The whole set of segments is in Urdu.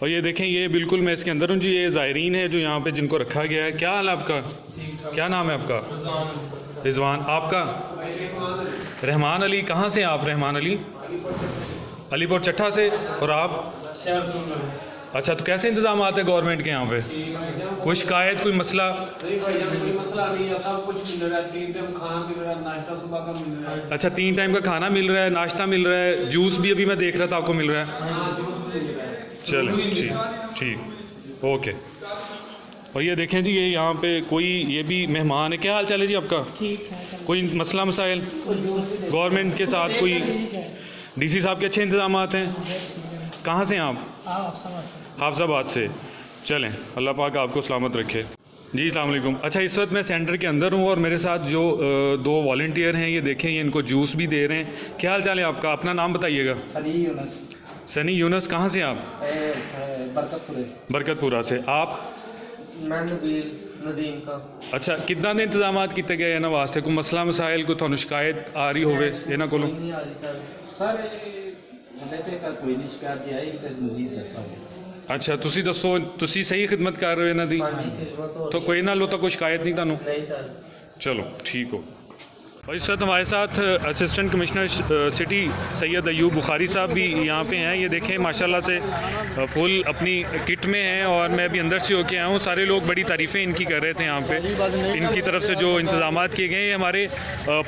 اور یہ دیکھیں، یہ بالکل میں اس کے اندر ہوں جی یہ زائرین ہے جو یہاں پہ جن کو رکھا گیا ہے۔ کیا حال ہے آپ کا؟ کیا نام ہے آپ کا؟ رضوان، آپ کا؟ رحمان علی، کہاں سے ہیں آپ رحمان علی؟ علی پور چٹھا سے۔ اور آپ؟ اچھا تو کیسے انتظامات ہیں گورنمنٹ کے یہاں پہ؟ کوئی شکایت، کوئی مسئلہ؟ اچھا تین ٹائم کا کھانا مل رہا ہے، ناشتہ مل رہا ہے، جوس بھی ابھی میں دیکھ رہا تھا، آپ کو مل رہا ہے۔ چلیں ٹھیک ٹھیک اوکے۔ اور یہ دیکھیں جی یہ یہاں پہ کوئی یہ بھی مہمان ہے۔ کیا حال چال ہے جی آپ کا؟ کوئی مسئلہ مسائل؟ گورنمنٹ کے ساتھ کوئی ڈی سی صاحب کے اچھے انتظامات ہیں؟ کہاں سے ہیں آپ؟ حافظ آباد سے۔ چلیں اللہ پاک آپ کو سلامت رکھے۔ جی السلام علیکم۔ اچھا اس وقت میں سینٹر کے اندر ہوں اور میرے ساتھ جو دو والنٹیئر ہیں یہ دیکھیں یہ ان کو جوس بھی دے رہے ہیں۔ کیا حال چال ہے آپ کا؟ اپنا نام بتائیے گا۔ سنی یونس سنی یونس کہاں سے ہیں آپ برکت پورے برکت پورہ سے آپ میں نبیل ندیم کا ਅੱਛਾ ਕਿੱਦਾਂ ਦੇ ਇੰਤਜ਼ਾਮਾਤ ਕੀਤੇ ਗਏ ਇਹਨਾਂ ਵਾਸਤੇ ਕੋਈ ਮਸਲਾ ਮਸਾਇਲ ਕੋਈ ਤੁਹਾਨੂੰ ਸ਼ਿਕਾਇਤ ਆ ਰਹੀ ਹੋਵੇ ਇਹਨਾਂ ਕੋਲੋਂ ਨਹੀਂ ਆ ਰਹੀ ਸਰ ਸਰ ਹਲੇ ਤੇ ਤਾਂ ਕੋਈ ਨਹੀਂ ਸ਼ਿਕਾਇਤ ਜੀ ਆਈ ਤੇ ਮਜ਼ੀਦ ਦੱਸਾਂਗੇ ਅੱਛਾ ਤੁਸੀਂ ਦੱਸੋ ਤੁਸੀਂ ਸਹੀ ਖਿਦਮਤ ਕਰ ਰਹੇ ਹੋ ਇਹਨਾਂ ਦੀ ਹਾਂਜੀ ਖਿਦਮਤ ਹੋ ਤਾਂ ਕੋਈ ਨਾਲੋਂ ਤਾਂ ਕੋਈ ਸ਼ਿਕਾਇਤ ਨਹੀਂ ਤੁਹਾਨੂੰ نہیں سر چلو ٹھیک ہو اور اس وقت ہمارے ساتھ assistant commissioner city Syed Ayub Bukhari صاحب بھی یہاں پہ ہیں۔ یہ دیکھیں، ماشاءاللہ سے فل اپنی کٹ میں ہیں اور میں بھی اندر سے ہو کے آیا ہوں۔ سارے لوگ بڑی تعریفیں ان کی کر رہے تھے یہاں پہ۔ ان کی طرف سے جو انتظامات کیے گئے ہیں، یہ ہمارے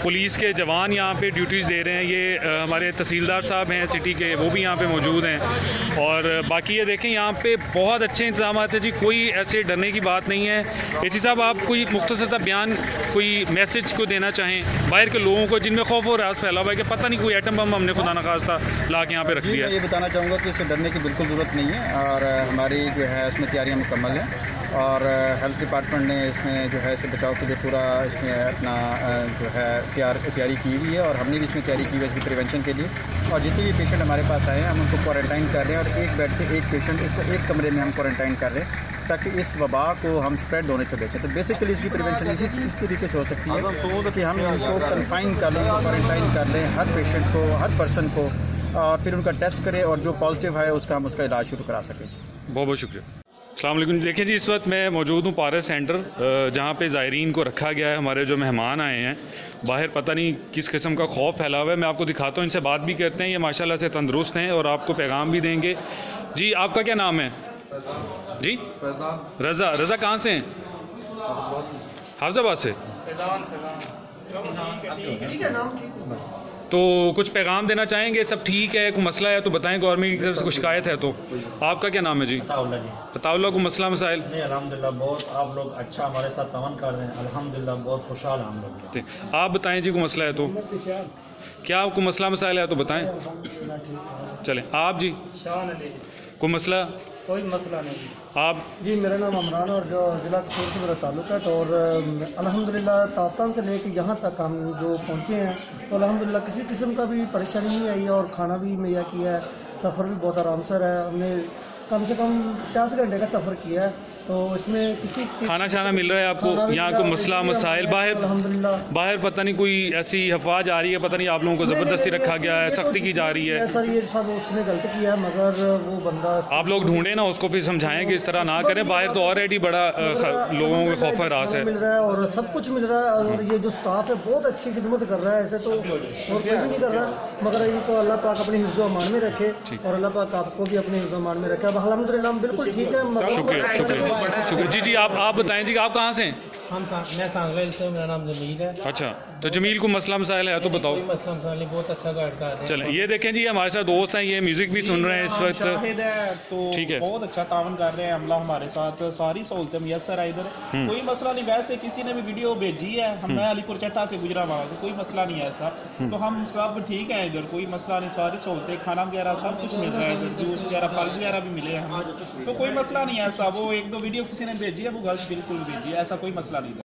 پولیس کے جوان یہاں پہ ڈیوٹیز دے رہے ہیں۔ یہ ہمارے تحصیلدار صاحب ہیں سٹی کے، وہ بھی یہاں پہ موجود ہیں۔ اور باقی یہ دیکھیں، یہاں پہ بہت اچھے انتظامات ہیں جی۔ کوئی ایسے ڈرنے کی بات نہیں ہے۔ اے سی صاحب، آپ کوئی مختصر سا بیان کوئی میسج کو دینا چاہیں باہر کے لوگوں کو جن میں خوف و راز پھیلا ہوا ہے کہ پتہ نہیں کوئی ایٹم بم ہم نے خدا نخواستہ لا کے یہاں پہ رکھ جی دیا میں یہ بتانا چاہوں گا کہ اسے ڈرنے کی بالکل ضرورت نہیں ہے اور ہماری جو ہے اس میں تیاریاں مکمل ہیں اور ہیلتھ ڈپارٹمنٹ نے اس میں جو ہے اسے بچاؤ کے لیے پورا اس میں اپنا جو ہے تیار تیاری کی ہوئی ہے اور ہم نے بھی اس میں تیاری کی ہوئی ہے اس کی پریونشن کے لیے۔ اور جتنے بھی پیشنٹ ہمارے پاس آئے ہیں ہم ان کو کوارنٹائن کر رہے ہیں اور ایک بیڈ پہ ایک پیشنٹ اس کو ایک کمرے میں ہم کوارنٹائن کر رہے ہیں۔ تاکہ اس وبا کو ہم اسپریڈ ہونے سے بچیں تو بیسیکلی اس کی پریونشن اسی اس طریقے سے ہو سکتی ہے کہ ہم ان کو کنفائن کر لیں کوارنٹائن کر لیں ہر پیشنٹ کو ہر پرسن کو اور پھر ان کا ٹیسٹ کریں اور جو پازیٹیو ہے اس کا ہم اس کا علاج شروع کرا سکیں۔ بہت بہت شکریہ۔ السلام علیکم۔ دیکھیں جی اس وقت میں موجود ہوں پارس سینٹر جہاں پہ زائرین کو رکھا گیا ہے۔ ہمارے جو مہمان آئے ہیں باہر پتہ نہیں کس قسم کا خوف پھیلا ہوا ہے۔ میں آپ کو دکھاتا ہوں ان سے بات بھی کرتے ہیں۔ یہ ماشاءاللہ سے تندرست ہیں اور آپ کو پیغام بھی دیں گے۔ جی آپ کا کیا نام ہے؟ جی؟ رضا رضا کہاں سے ہیں؟ حافظ آباد سے۔ تو کچھ پیغام دینا چاہیں گے؟ سب ٹھیک ہے کوئی مسئلہ ہے تو بتائیں گورنمنٹ کی طرف سے کوئی شکایت ہے تو۔ آپ کا کیا نام ہے جی؟ اللہ جی بتاؤ اللہ کو مسئلہ مسائل۔ نہیں الحمدللہ بہت آپ لوگ اچھا ہمارے ساتھ تعاون کر رہے ہیں۔ الحمدللہ بہت خوشحال ہم لوگ۔ آپ بتائیں جی کوئی مسئلہ ہے تو۔ کیا آپ کو مسئلہ مسائل ہے تو بتائیں۔ چلیں آپ جی۔ کوئی مسئلہ؟ کوئی مسئلہ نہیں آپ جی میرا نام عمران اور جو ضلع کشور سے میرا تعلق ہے تو اور الحمدللہ تافتان سے لے کے یہاں تک ہم جو پہنچے ہیں تو الحمدللہ کسی قسم کا بھی پریشانی نہیں آئی ہے اور کھانا بھی مہیا کیا ہے سفر بھی بہت آرام سے رہا ہے ہم نے کم سے کم پچاس گھنٹے کا سفر کیا ہے۔ تو اس میں کسی کھانا شانا مل رہا ہے آپ کو یہاں کوئی مسئلہ مسائل باہر الحمدللہ باہر پتہ نہیں کوئی ایسی افواج آ رہی ہے پتہ نہیں آپ لوگوں کو زبردستی رکھا گیا ہے سختی کی جا رہی ہے سر یہ سب اس نے غلط کیا ہے مگر وہ بندہ آپ لوگ ڈھونڈیں نا اس کو پھر سمجھائیں کہ اس طرح نہ کریں باہر تو آلریڈی بڑا لوگوں کے خوف راس ہے مل رہا ہے اور سب کچھ مل رہا ہے اور یہ جو سٹاف ہے بہت اچھی خدمت کر رہا ہے ایسے تو اور کوئی بھی نہیں کر رہا مگر ان کو اللہ پاک اپنے حفظ و امان میں رکھے اور اللہ پاک آپ کو بھی اپنے حفظ و امان میں رکھے اب الحمد للہ ہم بالکل ٹھیک ہے شکریہ شکریہ شکریہ جی جی آپ آپ بتائیں جی آپ کہاں سے ہیں؟ ہم سا- میں سانگل سے ہوں، میرا نام جمیل ہے۔ اچھا تو جمیل کو مسئلہ مسائل ہے تو بتاؤ۔ کوئی مسئلہ نہیں بہت اچھا گائڈ کر رہے ہیں۔ چلیں یہ دیکھیں جی ہمارے ساتھ دوست ہیں یہ میوزک بھی سن رہے ہیں اس وقت۔ شاہد ہے تو ہے۔ بہت اچھا تعاون کر رہے ہیں عملہ ہمارے ساتھ۔ ساری سہولتیں میسر ہے ادھر۔ کوئی مسئلہ نہیں ویسے کسی نے بھی ویڈیو بھیجی ہے ہم میں علی پور چٹا سے گجرا ہوا تو کوئی مسئلہ نہیں ہے ایسا۔ تو ہم سب ٹھیک ہیں ادھر کوئی مسئلہ نہیں ساری سہولتیں کھانا وغیرہ سب کچھ مل رہا ہے ادھر۔ جوس وغیرہ پھل وغیرہ بھی ملے ہیں۔ ہمیں تو کوئی مسئلہ نہیں ہے ایسا وہ ایک دو ویڈیو کسی نے بھیجی ہے وہ غلط بالکل بھیجی ہے ایسا کوئی مسئلہ نہیں ہے